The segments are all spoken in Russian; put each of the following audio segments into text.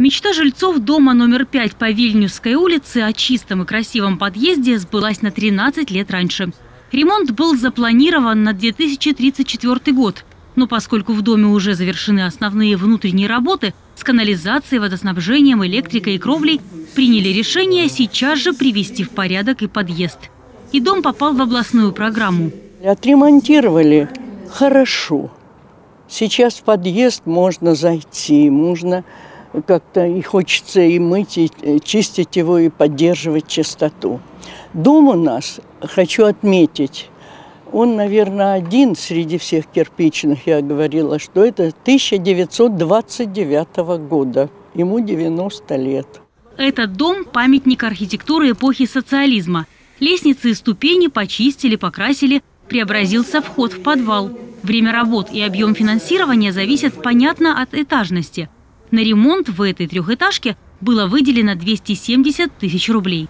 Мечта жильцов дома номер 5 по Вильнюсской улице о чистом и красивом подъезде сбылась на 13 лет раньше. Ремонт был запланирован на 2034 год. Но поскольку в доме уже завершены основные внутренние работы с канализацией, водоснабжением, электрикой и кровлей, приняли решение сейчас же привести в порядок и подъезд. И дом попал в областную программу. Отремонтировали хорошо. Сейчас в подъезд можно зайти, можно как-то и хочется и мыть, и чистить его, и поддерживать чистоту. Дом у нас, хочу отметить, он, наверное, один среди всех кирпичных, я говорила, что это 1929 года. Ему 90 лет. Этот дом – памятник архитектуры эпохи социализма. Лестницы и ступени почистили, покрасили, преобразился вход в подвал. Время работ и объем финансирования зависят, понятно, от этажности. На ремонт в этой трехэтажке было выделено 270 тысяч рублей.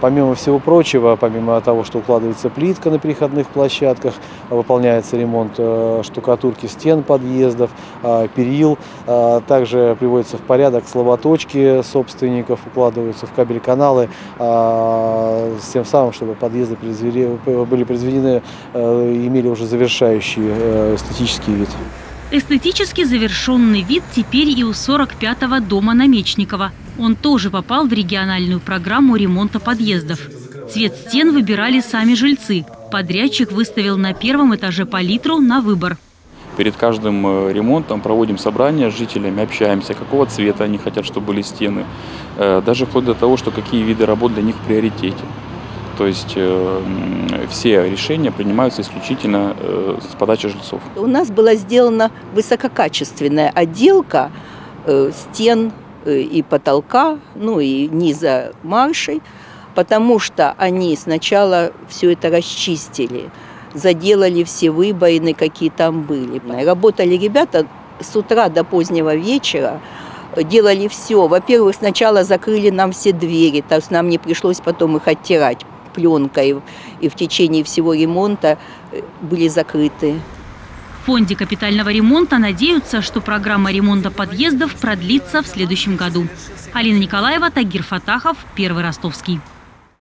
Помимо всего прочего, помимо того, что укладывается плитка на переходных площадках, выполняется ремонт э, штукатурки стен подъездов, э, перил, э, также приводится в порядок слаботочки собственников, укладываются в кабель-каналы, с тем самым, чтобы подъезды были произведены, имели уже завершающий эстетический вид. Эстетически завершенный вид теперь и у 45-го дома Намечникова. Он тоже попал в региональную программу ремонта подъездов. Цвет стен выбирали сами жильцы. Подрядчик выставил на первом этаже палитру на выбор. Перед каждым э, ремонтом проводим собрания с жителями, общаемся, какого цвета они хотят, чтобы были стены. Э, даже вплоть до того, что какие виды работ для них в приоритете. То есть э, все решения принимаются исключительно э, с подачи жильцов. У нас была сделана высококачественная отделка э, стен э, и потолка, ну и низа маршей, потому что они сначала все это расчистили, заделали все выбоины, какие там были. Работали ребята с утра до позднего вечера, делали все. Во-первых, сначала закрыли нам все двери, то есть нам не пришлось потом их оттирать пленкой, и в течение всего ремонта э, были закрыты. В фонде капитального ремонта надеются, что программа ремонта подъездов продлится в следующем году. Алина Николаева, Тагир Фатахов, Первый Ростовский.